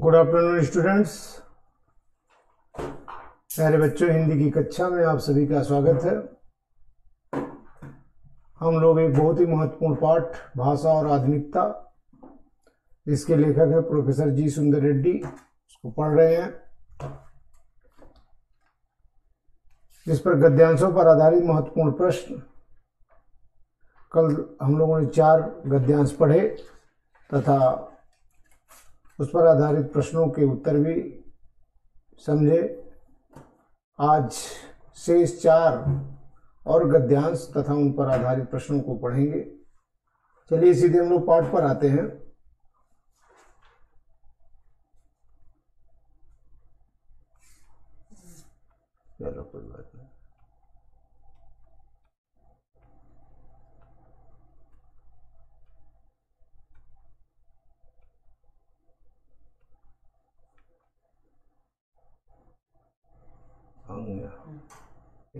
Good afternoon students प्यारे बच्चों, हिंदी की कक्षा में आप सभी का स्वागत है। हम लोग एक बहुत ही महत्वपूर्ण पाठ, भाषा और आधुनिकता, इसके लेखक है प्रोफेसर जी सुंदर रेड्डी। उसको पढ़ रहे हैं। जिस पर गद्यांशों पर आधारित महत्वपूर्ण प्रश्न। कल हम लोगों ने चार गद्यांश पढ़े तथा उस पर आधारित प्रश्नों के उत्तर भी समझे। आज शेष चार और गद्यांश तथा उन पर आधारित प्रश्नों को पढ़ेंगे। चलिए सीधे हम लोग पाठ पर आते हैं। चलो, कोई बात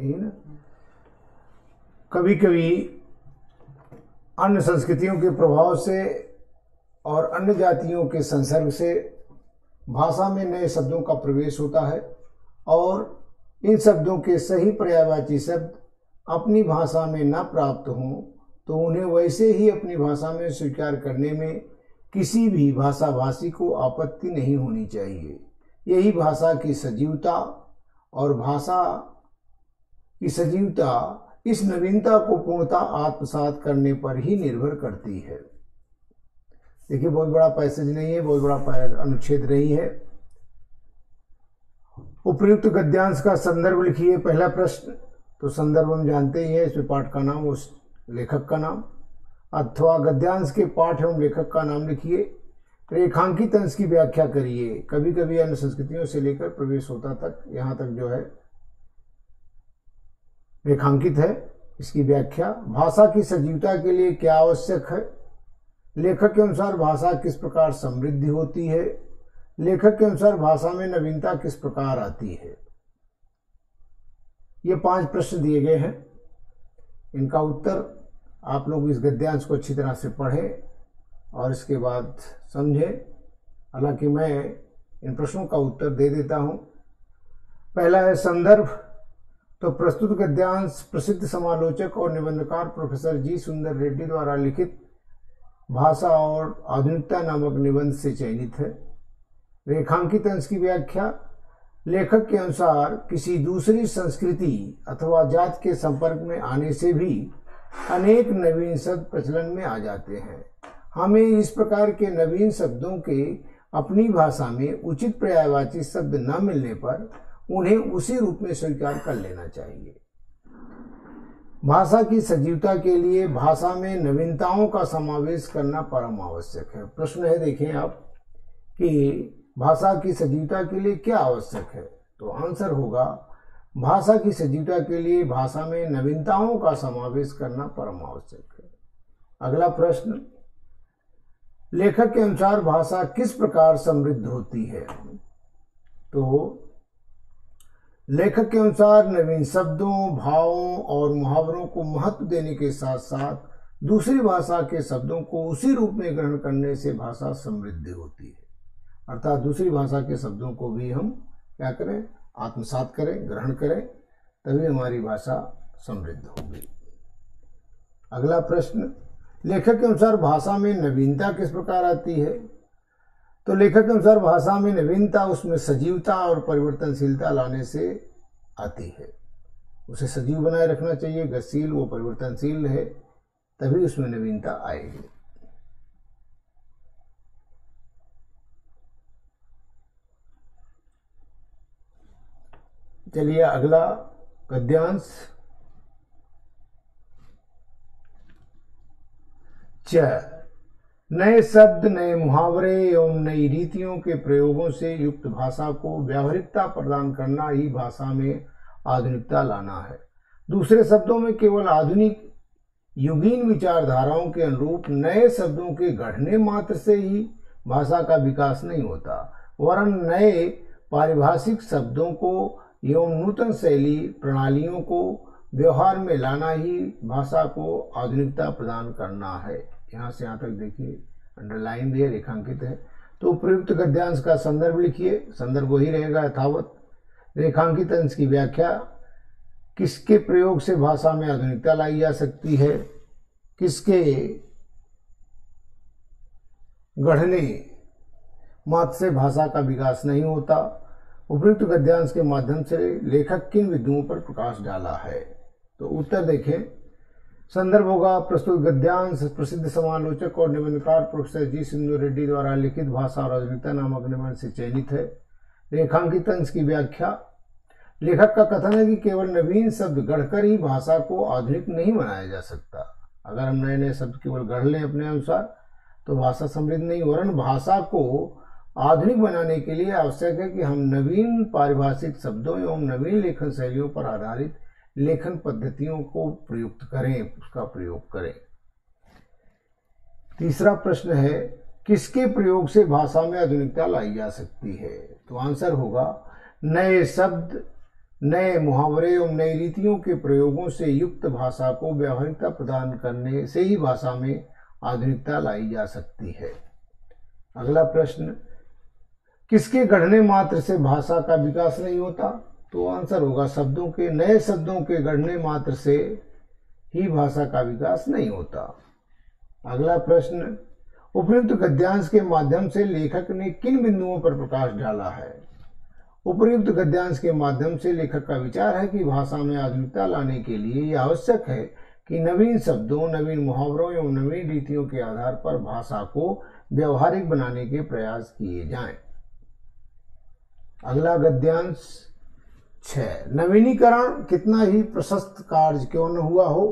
यही ना? कभी कभी अन्य संस्कृतियों के प्रभाव से और अन्य जातियों के संसर्ग से भाषा में नए शब्दों का प्रवेश होता है और इन शब्दों के सही पर्यायवाची शब्द अपनी भाषा में न प्राप्त हों तो उन्हें वैसे ही अपनी भाषा में स्वीकार करने में किसी भी भाषा भाषी को आपत्ति नहीं होनी चाहिए। यही भाषा की सजीवता और भाषा की सजीवता इस नवीनता को पूर्णता आत्मसात करने पर ही निर्भर करती है। देखिए, बहुत बड़ा पैसेज नहीं है, बहुत बड़ा अनुच्छेद नहीं है। उपयुक्त गद्यांश का संदर्भ लिखिए, पहला प्रश्न। तो संदर्भ हम जानते ही है, इसमें पाठ का नाम, उस लेखक का नाम। अथवा गद्यांश के पाठ एवं लेखक का नाम लिखिए। रेखांकित अंश की व्याख्या करिए। कभी कभी अन्य संस्कृतियों से लेकर प्रवेश होता तक, यहाँ तक जो है रेखांकित है इसकी व्याख्या। भाषा की सजीवता के लिए क्या आवश्यक है? लेखक के अनुसार भाषा किस प्रकार समृद्धि होती है? लेखक के अनुसार भाषा में नवीनता किस प्रकार आती है? ये पाँच प्रश्न दिए गए हैं। इनका उत्तर आप लोग इस गद्यांश को अच्छी तरह से पढ़ें और इसके बाद समझें। हालाँकि मैं इन प्रश्नों का उत्तर दे देता हूँ। पहला है संदर्भ। तो प्रस्तुत गद्यांश प्रसिद्ध समालोचक और निबंधकार प्रोफेसर जी सुंदर रेड्डी द्वारा लिखित भाषा और आधुनिकता नामक निबंध से चयनित है। रेखांकित अंश की व्याख्या, लेखक के अनुसार किसी दूसरी संस्कृति अथवा जात के संपर्क में आने से भी अनेक नवीन शब्द प्रचलन में आ जाते हैं। हमें इस प्रकार के नवीन शब्दों के अपनी भाषा में उचित पर्यायवाची शब्द न मिलने पर उन्हें उसी रूप में स्वीकार कर लेना चाहिए। भाषा की सजीवता के लिए भाषा में नवीनताओं का समावेश करना परम आवश्यक है। प्रश्न है, देखें आप, कि भाषा की सजीवता के लिए क्या आवश्यक है? तो आंसर होगा, भाषा की सजीवता के लिए भाषा में नवीनताओं का समावेश करना परम आवश्यक है। अगला प्रश्न, लेखक के अनुसार भाषा किस प्रकार समृद्ध होती है? तो लेखक के अनुसार नवीन शब्दों, भावों और मुहावरों को महत्व देने के साथ साथ दूसरी भाषा के शब्दों को उसी रूप में ग्रहण करने से भाषा समृद्ध होती है। अर्थात दूसरी भाषा के शब्दों को भी हम क्या करें? आत्मसात करें, ग्रहण करें, तभी हमारी भाषा समृद्ध होगी। अगला प्रश्न, लेखक के अनुसार भाषा में नवीनता किस प्रकार आती है? तो लेखक के अनुसार भाषा में नवीनता, उसमें सजीवता और परिवर्तनशीलता लाने से आती है। उसे सजीव बनाए रखना चाहिए, गतिशील वो परिवर्तनशील है, तभी उसमें नवीनता आएगी। चलिए अगला, गद्यांश। च नए शब्द, नए मुहावरे एवं नई रीतियों के प्रयोगों से युक्त भाषा को व्यावहारिकता प्रदान करना ही भाषा में आधुनिकता लाना है। दूसरे शब्दों में केवल आधुनिक युगीन विचारधाराओं के अनुरूप नए शब्दों के गढ़ने मात्र से ही भाषा का विकास नहीं होता, वरन नए पारिभाषिक शब्दों को एवं नूतन शैली प्रणालियों को व्यवहार में लाना ही भाषा को आधुनिकता प्रदान करना है। यहाँ से यहाँ तक देखिए अंडरलाइन भी है, रेखांकित है। तो उपयुक्त गद्यांश का संदर्भ लिखिए, संदर्भ वही रहेगा यथावत। रेखांकित अंश की व्याख्या, किसके प्रयोग से भाषा में आधुनिकता लाई जा सकती है? किसके गढ़ने मात्र से भाषा का विकास नहीं होता? उपयुक्त गद्यांश के माध्यम से लेखक किन बिंदुओं पर प्रकाश डाला है? तो उत्तर देखें। संदर्भ होगा प्रस्तुत गद्यांश, प्रसिद्ध समालोचक और निबंधकार प्रोफेसर जी सिंधु रेड्डी द्वारा लिखित भाषा और आधुनिकता नामक निबंध से चयनित है। रेखांकित अंश की व्याख्या। लेखक का कथन है कि केवल नवीन शब्द गढ़कर ही भाषा को आधुनिक नहीं बनाया जा सकता। अगर हम नए नए शब्द केवल गढ़ लें अपने अनुसार तो भाषा समृद्ध नहीं, वरन भाषा को आधुनिक बनाने के लिए आवश्यक है कि हम नवीन पारिभाषिक शब्दों एवं नवीन लेखन शैलियों पर आधारित लेखन पद्धतियों को प्रयुक्त करें, उसका प्रयोग करें। तीसरा प्रश्न है, किसके प्रयोग से भाषा में आधुनिकता लाई जा सकती है? तो आंसर होगा, नए शब्द, नए मुहावरे एवं नई रीतियों के प्रयोगों से युक्त भाषा को व्यवहारिकता प्रदान करने से ही भाषा में आधुनिकता लाई जा सकती है। अगला प्रश्न, किसके गढ़ने मात्र से भाषा का विकास नहीं होता? तो आंसर होगा, शब्दों के, नए शब्दों के गढ़ने मात्र से ही भाषा का विकास नहीं होता अगला प्रश्न उपयुक्त गद्यांश के माध्यम से लेखक ने किन बिंदुओं पर प्रकाश डाला है उपयुक्त गद्यांश के माध्यम से लेखक का विचार है कि भाषा में आधुनिकता लाने के लिए यह आवश्यक है कि नवीन शब्दों, नवीन मुहावरों एवं नवीन रीतियों के आधार पर भाषा को व्यवहारिक बनाने के प्रयास किए जाएँ। अगला गद्यांश छ नवीनीकरण कितना ही प्रशस्त कार्य क्यों न हुआ हो,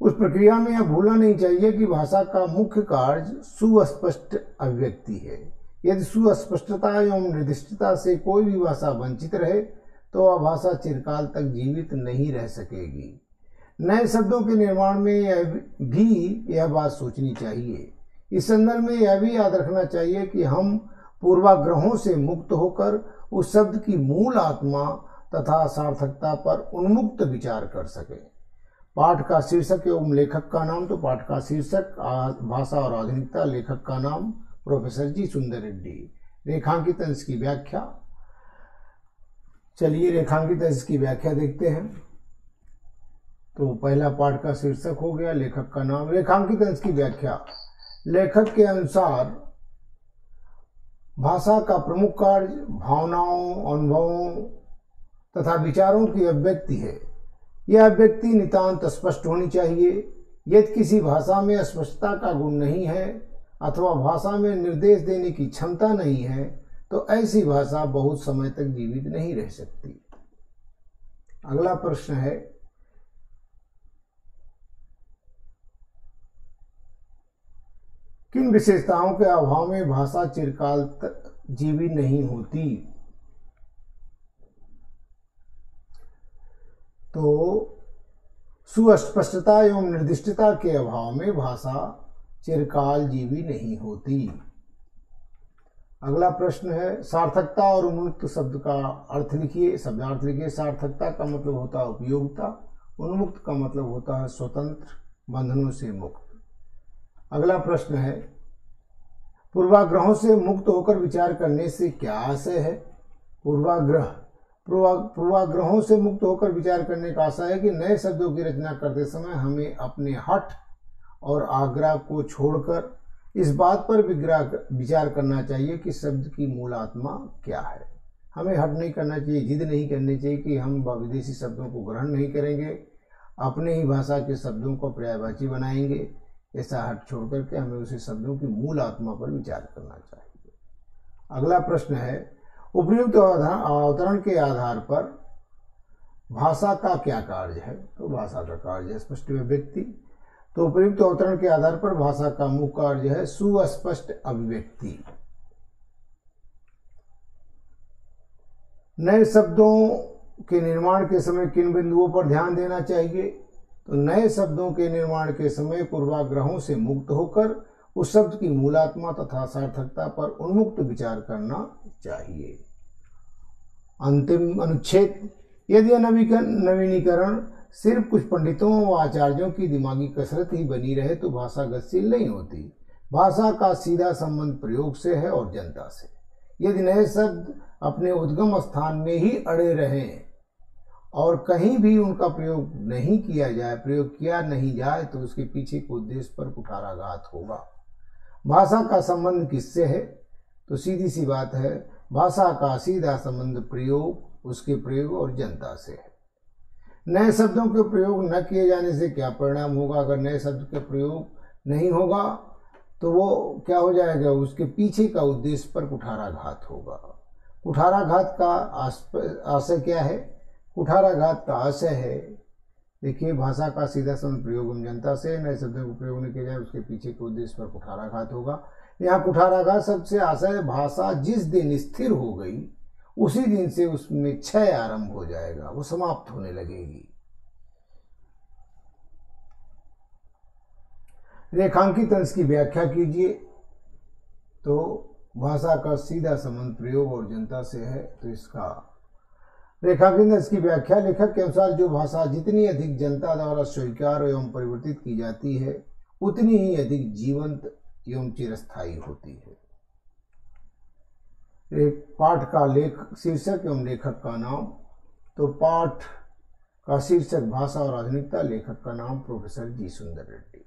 उस प्रक्रिया में यह भूलना नहीं चाहिए कि भाषा का मुख्य कार्य सुस्पष्ट अभिव्यक्ति है। यदि सुस्पष्टता एवं निर्दिष्टता से कोई भी भाषा वंचित रहे तो वह भाषा चिरकाल तक जीवित नहीं रह सकेगी। नए शब्दों के निर्माण में यह भी यह बात सोचनी चाहिए। इस संदर्भ में यह भी याद रखना चाहिए कि हम पूर्वाग्रहों से मुक्त होकर उस शब्द की मूल आत्मा तथा सार्थकता पर उन्मुक्त विचार कर सके। पाठ का शीर्षक एवं लेखक का नाम तो पाठ का शीर्षक भाषा और आधुनिकता लेखक का नाम, प्रोफेसर जी सुंदर रेड्डी। रेखांकित अंश की व्याख्या। चलिए रेखांकित अंश की व्याख्या देखते हैं। तो पहला पाठ का शीर्षक हो गया, लेखक का नाम। रेखांकित अंश की व्याख्या। लेखक के अनुसार भाषा का प्रमुख कार्य भावनाओं, अनुभवों तथा विचारों की अभिव्यक्ति है। यह अभिव्यक्ति नितांत स्पष्ट होनी चाहिए। यदि किसी भाषा में स्पष्टता का गुण नहीं है अथवा भाषा में निर्देश देने की क्षमता नहीं है तो ऐसी भाषा बहुत समय तक जीवित नहीं रह सकती। अगला प्रश्न है किन विशेषताओं के अभाव में भाषा चिरकाल तक जीवित नहीं होती? तो सुस्पष्टता एवं निर्दिष्टता के अभाव में भाषा चिरकाल जीवी नहीं होती। अगला प्रश्न है, सार्थकता और उन्मुक्त शब्द का अर्थ लिखिए। शब्दार्थ लिखिए। सार्थकता का मतलब होता है उपयोगिता, उन्मुक्त का मतलब होता है स्वतंत्र बंधनों से मुक्त। अगला प्रश्न है, पूर्वाग्रहों से मुक्त होकर विचार करने से क्या आशय है? पूर्वाग्रह पूर्वाग्रहों से मुक्त होकर विचार करने का आशा है कि नए शब्दों की रचना करते समय हमें अपने हट और आग्रह को छोड़कर इस बात पर विग्रह विचार करना चाहिए कि शब्द की मूल आत्मा क्या है। हमें हट नहीं करना चाहिए, जिद नहीं करनी चाहिए कि हम विदेशी शब्दों को ग्रहण नहीं करेंगे, अपने ही भाषा के शब्दों को पर्यायवाची बनाएँगे। ऐसा हट छोड़ करके हमें उसे शब्दों की मूल आत्मा पर विचार करना चाहिए। अगला प्रश्न है, उपयुक्त अवतरण के आधार पर भाषा का क्या कार्य है? तो भाषा का कार्य है स्पष्ट व्यक्ति। तो उपयुक्त अवतरण के आधार पर भाषा का मुख्य कार्य है सुस्पष्ट अभिव्यक्ति। नए शब्दों के निर्माण के समय किन बिंदुओं पर ध्यान देना चाहिए? तो नए शब्दों के निर्माण के समय पूर्वाग्रहों से मुक्त होकर उस शब्द की मूलात्मा तथा सार्थकता पर उन्मुक्त विचार करना चाहिए। अंतिम अनुच्छेद। यदि नवीनीकरण सिर्फ़ कुछ पंडितों व आचार्यों की दिमागी कसरत ही बनी रहे तो भाषा गतिशील नहीं होती। भाषा का सीधा संबंध प्रयोग से है और जनता से। यदि नए शब्द अपने उद्गम स्थान में ही अड़े रहें और कहीं भी उनका प्रयोग नहीं किया जाए, प्रयोग किया नहीं जाए तो उसके पीछे के उद्देश्य पर कुठाराघात होगा। भाषा का संबंध किससे है? तो सीधी सी बात है, भाषा का सीधा संबंध प्रयोग, उसके प्रयोग और जनता से है। नए शब्दों के प्रयोग न किए जाने से क्या परिणाम होगा? अगर नए शब्द का प्रयोग नहीं होगा तो वो क्या हो जाएगा? उसके पीछे का उद्देश्य पर कुठाराघात होगा। कुठाराघात का आशय क्या है? कुठाराघात का आशय है। देखिए, भाषा का सीधा संबंध प्रयोग जनता से, नए शब्दों को प्रयोग नहीं किया जाए, उसके पीछे के उद्देश्य पर कुठाराघात होगा। यहाँ कुठाराघात सबसे आशय भाषा जिस दिन स्थिर हो गई, उसी दिन से उसमें क्षय आरंभ हो जाएगा, वो समाप्त होने लगेगी। रेखांकित अंश की व्याख्या कीजिए। तो भाषा का सीधा संबंध प्रयोग और जनता से है तो इसका रेखांकित अंश की व्याख्या लेखक के अनुसार जो भाषा जितनी अधिक जनता द्वारा स्वीकार एवं परिवर्तित की जाती है, उतनी ही अधिक जीवंत एवं चिरस्थायी होती है। एक पाठ का लेख, शीर्षक एवं लेखक का नाम तो पाठ का शीर्षक भाषा और आधुनिकता लेखक का नाम प्रोफेसर जी सुंदर रेड्डी।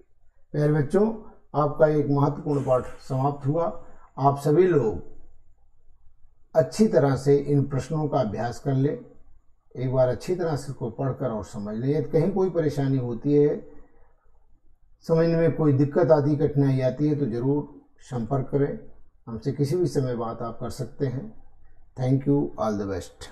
प्यारे बच्चों, आपका एक महत्वपूर्ण पाठ समाप्त हुआ। आप सभी लोग अच्छी तरह से इन प्रश्नों का अभ्यास कर ले, एक बार अच्छी तरह से इसको पढ़कर और समझ ले। यदि कहीं कोई परेशानी होती है, समझने में कोई दिक्कत आती कठिनाई आती है तो ज़रूर संपर्क करें। हमसे किसी भी समय बात आप कर सकते हैं। Thank you all the best